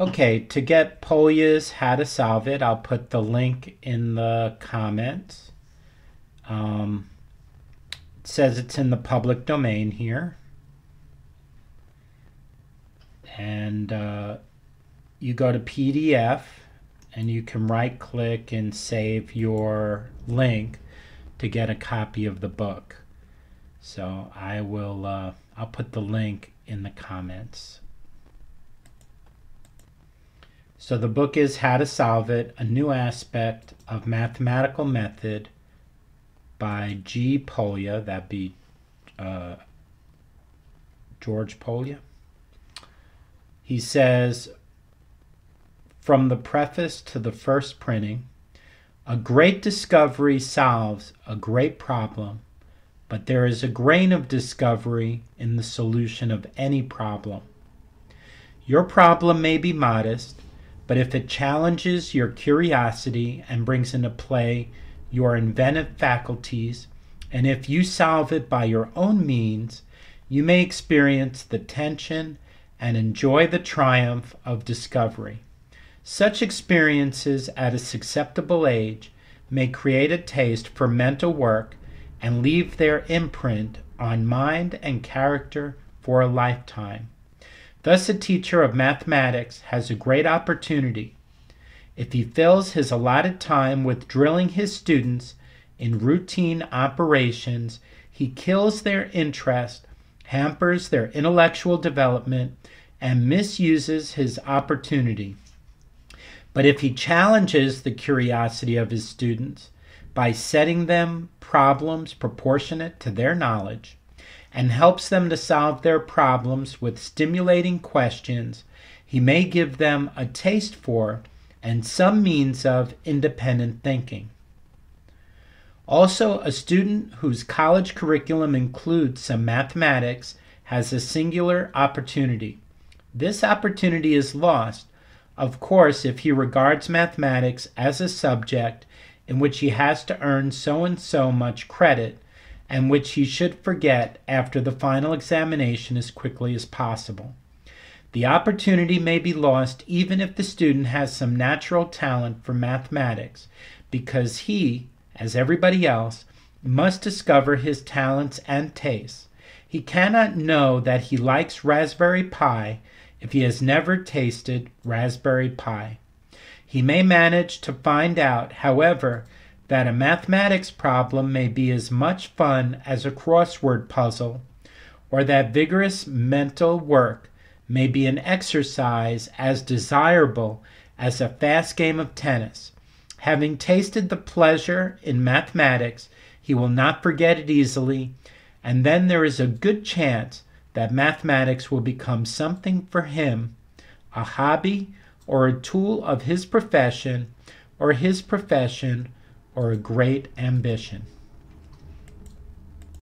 Okay, to get Polya's How to Solve It, I'll put the link in the comments. Um, it says it's in the public domain here. And uh, you go to PDF and you can right click and save your link to get a copy of the book. So I will, uh, I'll put the link in the comments. So the book is How to Solve It, a new aspect of mathematical method by G. Polya, That'd be uh, George Polya. He says, from the preface to the first printing, a great discovery solves a great problem, but there is a grain of discovery in the solution of any problem. Your problem may be modest, but if it challenges your curiosity and brings into play your inventive faculties, and if you solve it by your own means, you may experience the tension and enjoy the triumph of discovery. Such experiences at a susceptible age may create a taste for mental work and leave their imprint on mind and character for a lifetime. Thus, a teacher of mathematics has a great opportunity if he fills his allotted time with drilling his students in routine operations, he kills their interest, hampers their intellectual development, and misuses his opportunity. But if he challenges the curiosity of his students by setting them problems proportionate to their knowledge, and helps them to solve their problems with stimulating questions, he may give them a taste for and some means of independent thinking. Also, a student whose college curriculum includes some mathematics has a singular opportunity. This opportunity is lost, of course, if he regards mathematics as a subject in which he has to earn so and so much credit and which he should forget after the final examination as quickly as possible. The opportunity may be lost even if the student has some natural talent for mathematics, because he, as everybody else, must discover his talents and tastes. He cannot know that he likes raspberry pie if he has never tasted raspberry pie. He may manage to find out, however, that a mathematics problem may be as much fun as a crossword puzzle, or that vigorous mental work may be an exercise as desirable as a fast game of tennis. Having tasted the pleasure in mathematics, he will not forget it easily, and then there is a good chance that mathematics will become something for him a hobby or a tool of his profession, or his profession or a great ambition.